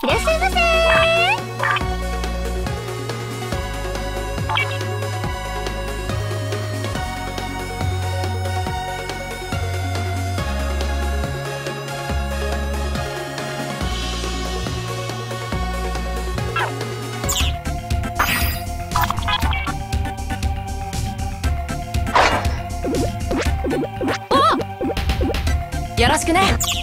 いらっしゃいませ。よろしくね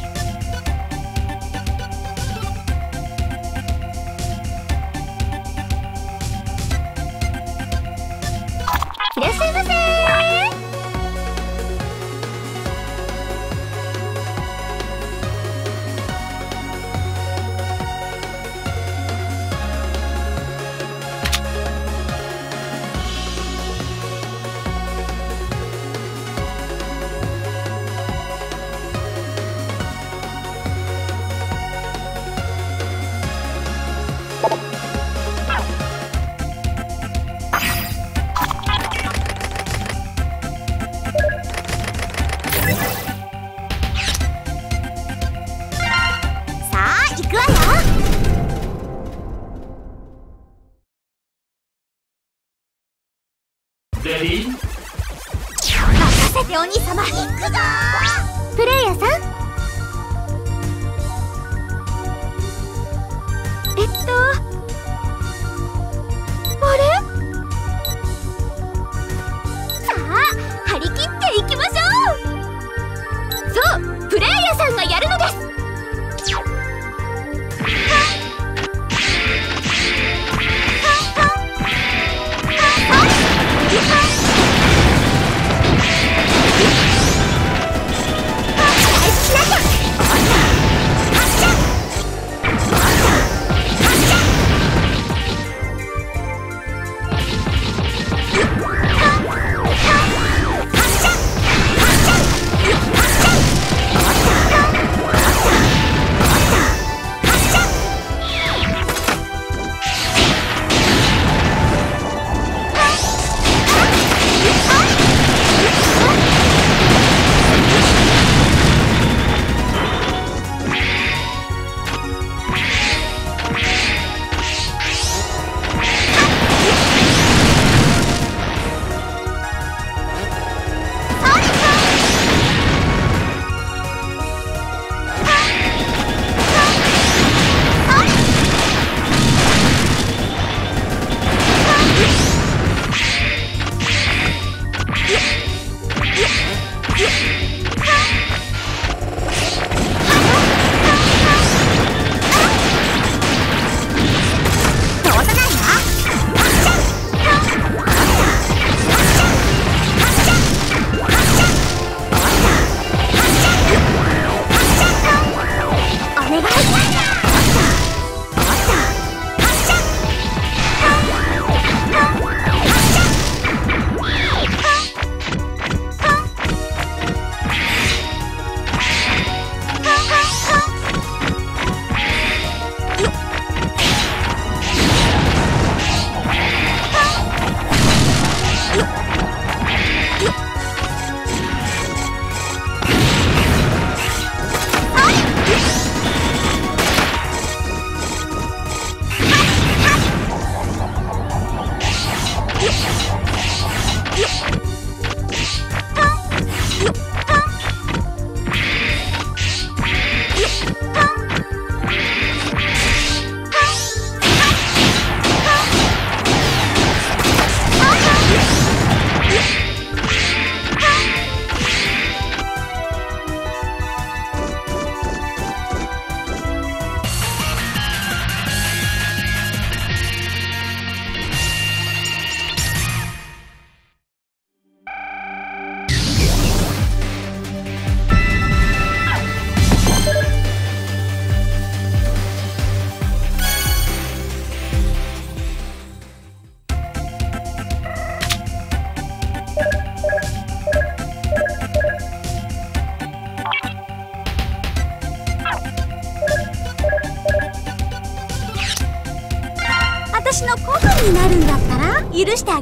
レディー任せてお兄様行くぞプレイヤーさん。えっと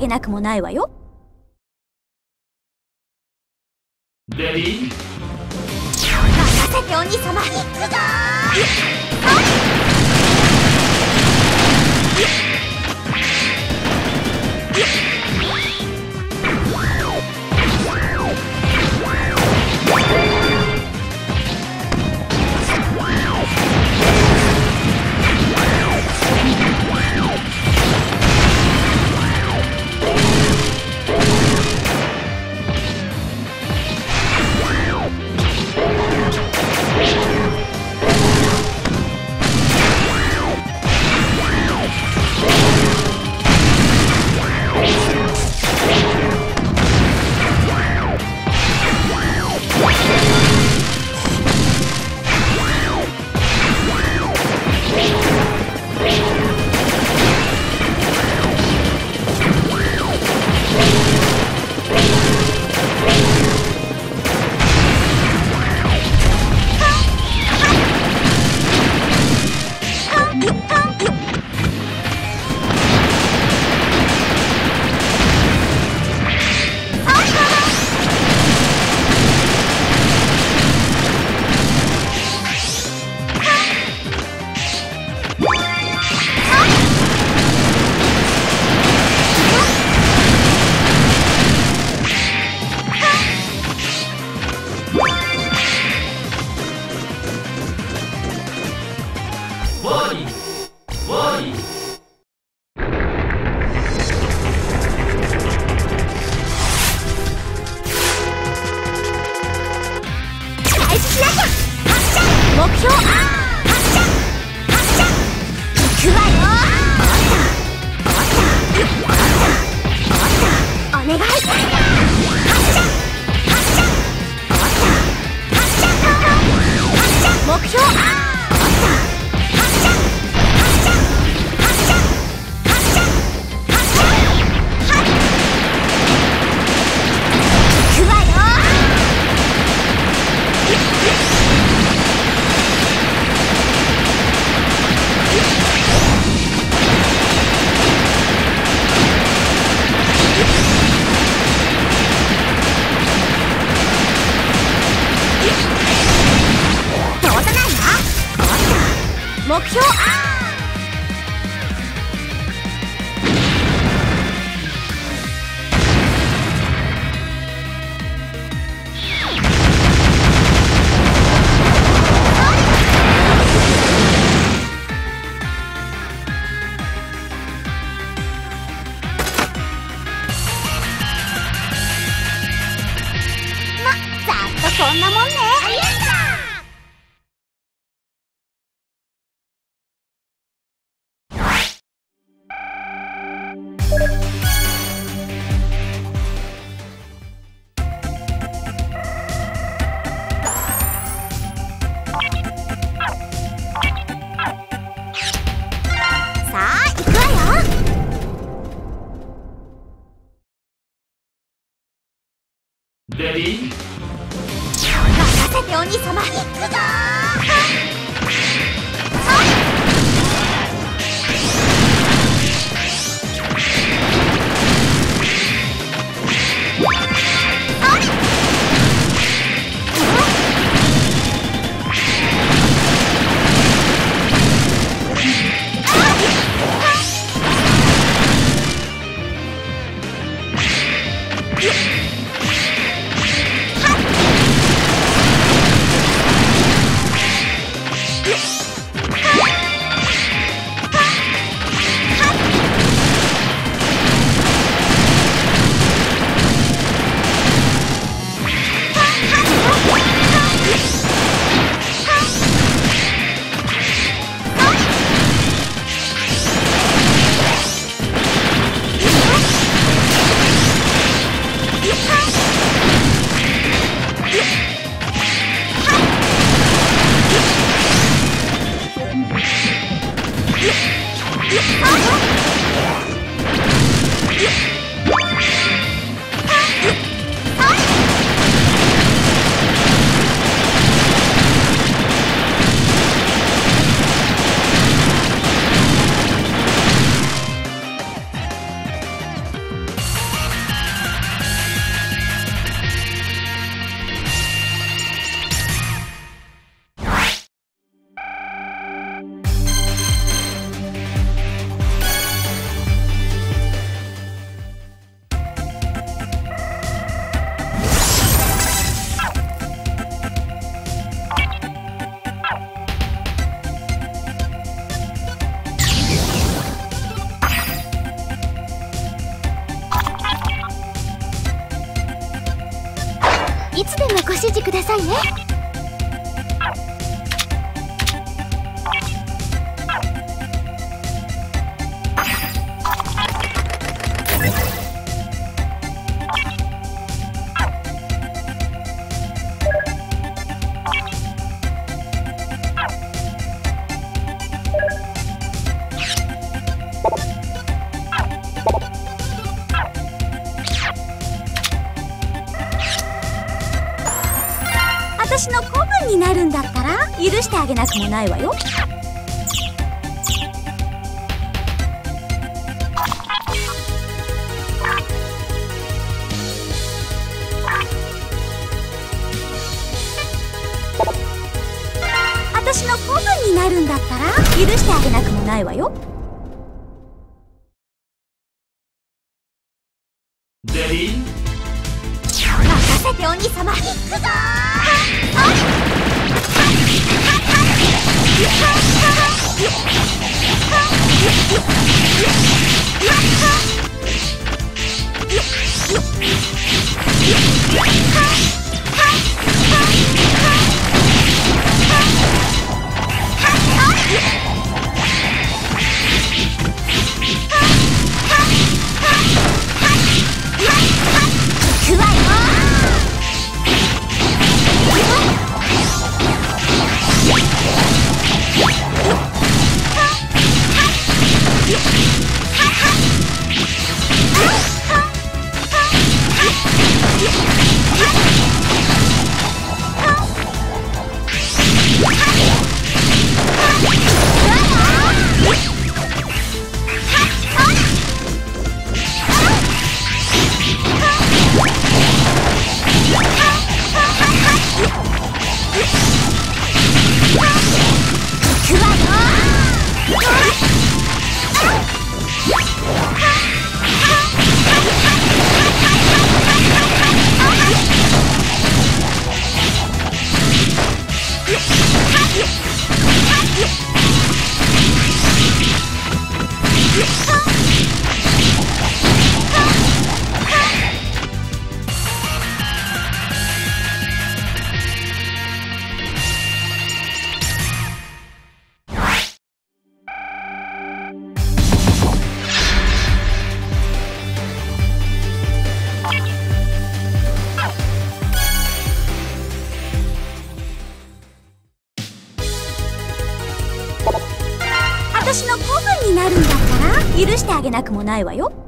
げなくもないわよ。レディー任せてお兄様行くぞもないわよ。私の子分になるんだったら許してあげなくもないわよ。ないわよ。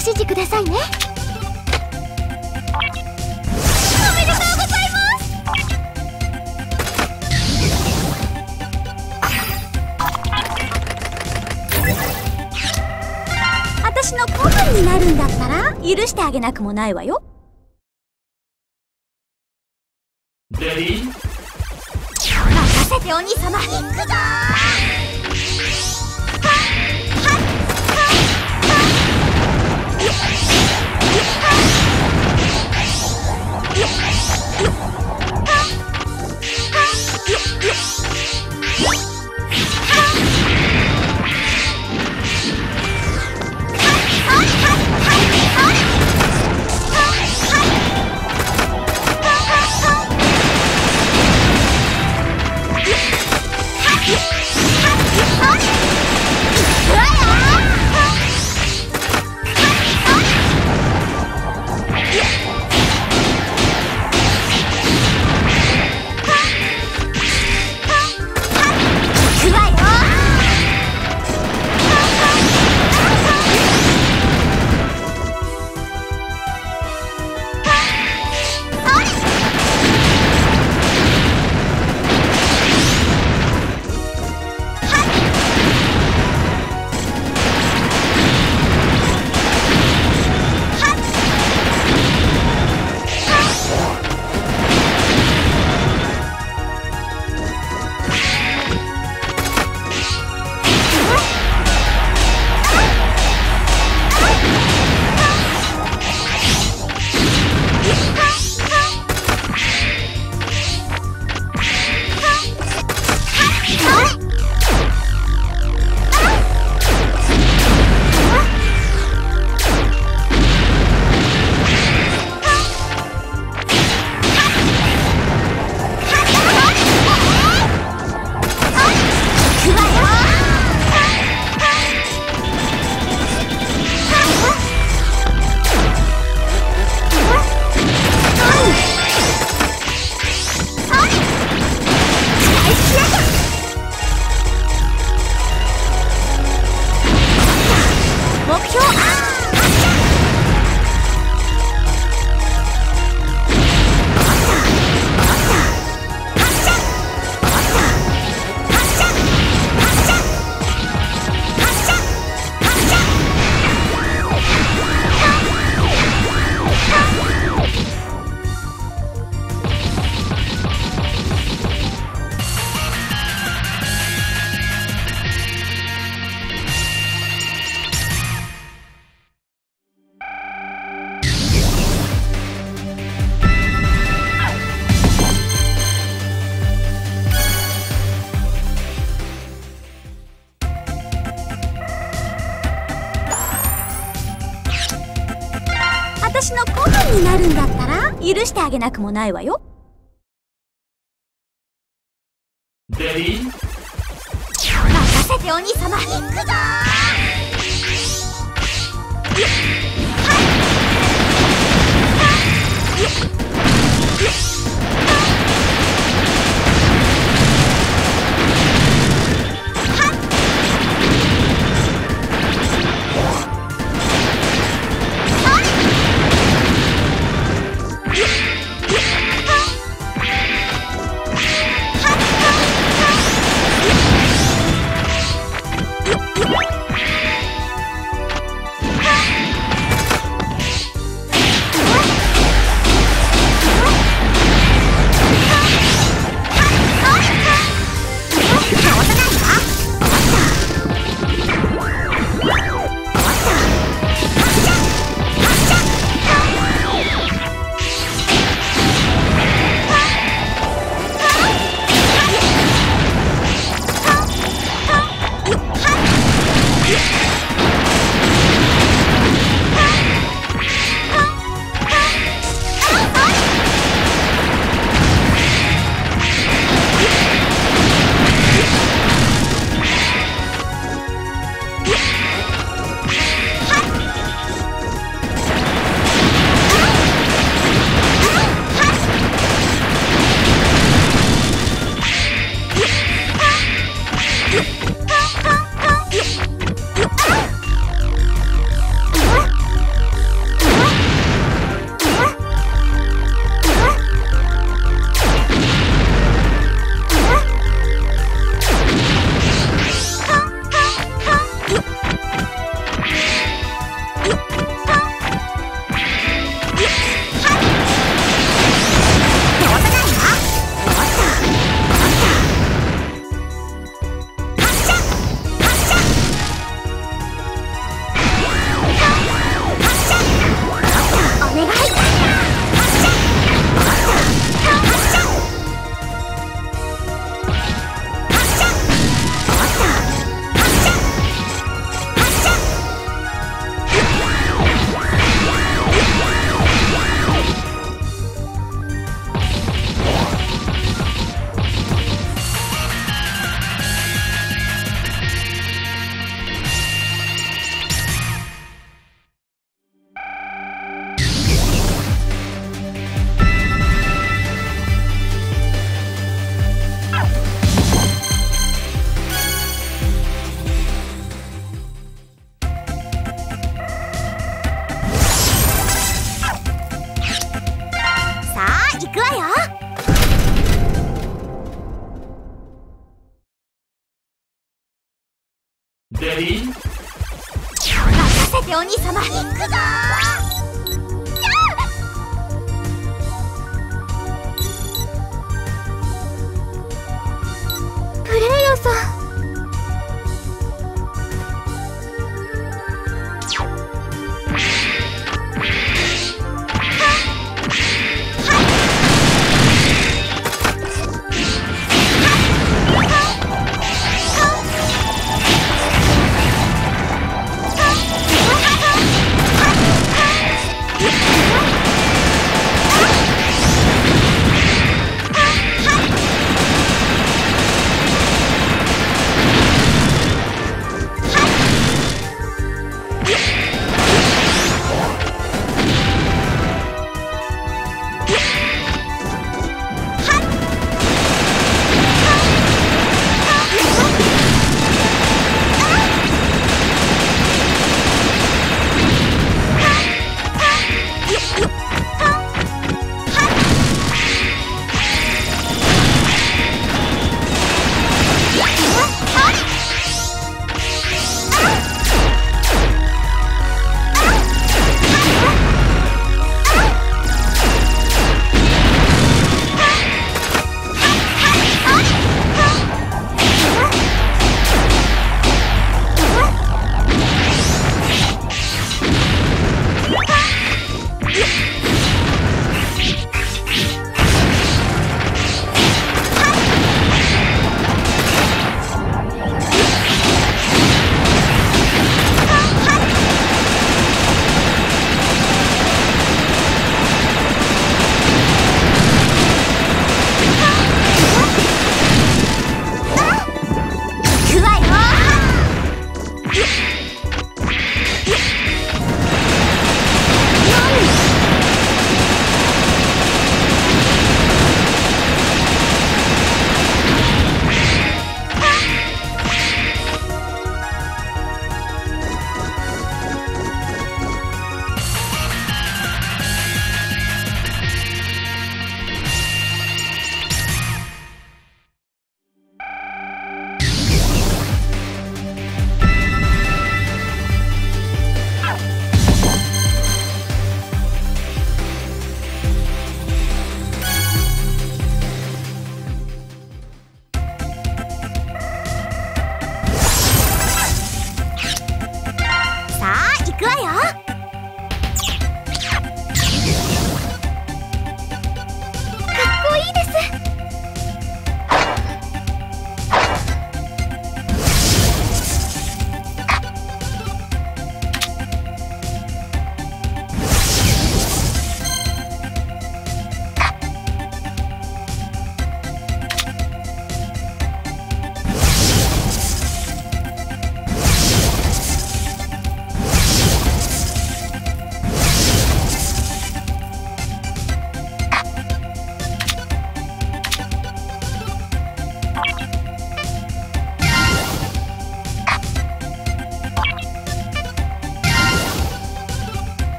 指示くださいね。おめでとうございます。私の子分になるんだったら許してあげなくもないわよ。任せてお兄様。行くぞなくもないわよ。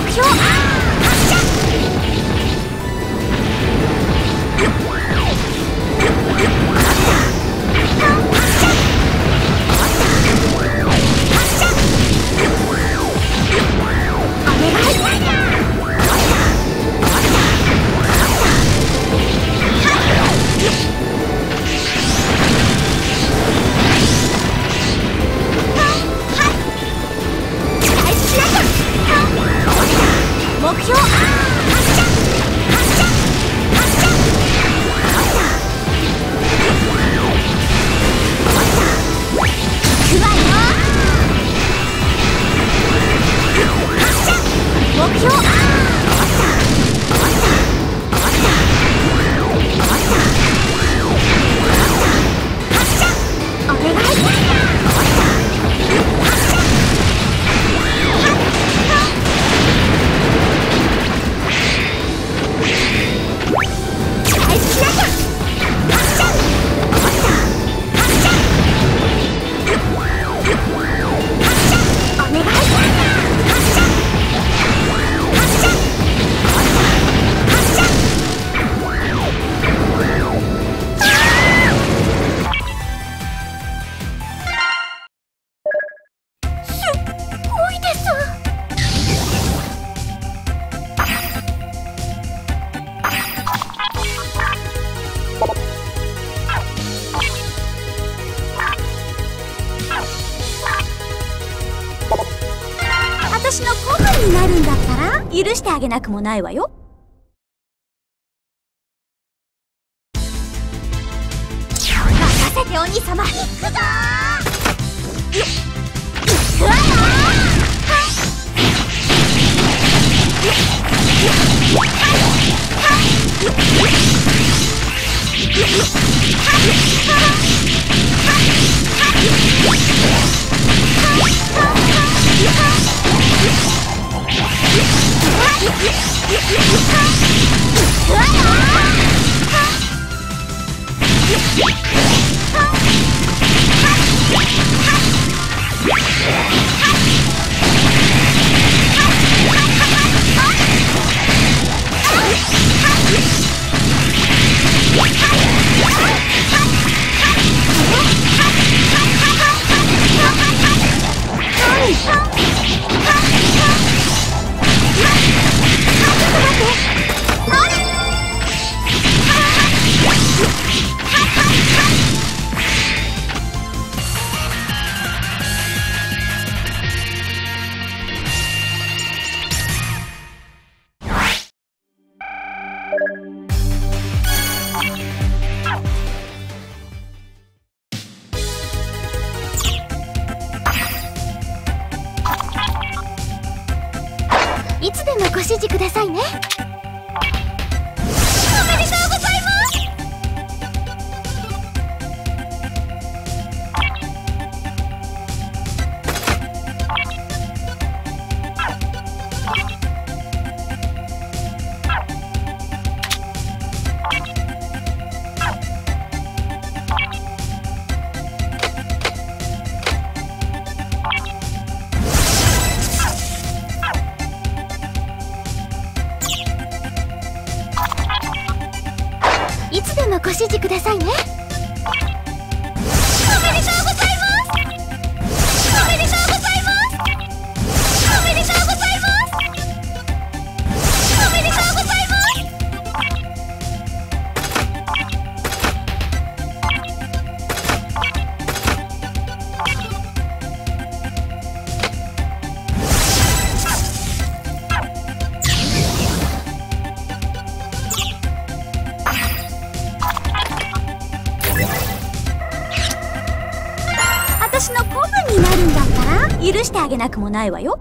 目標げなくもないわよ。げなくもないわよ。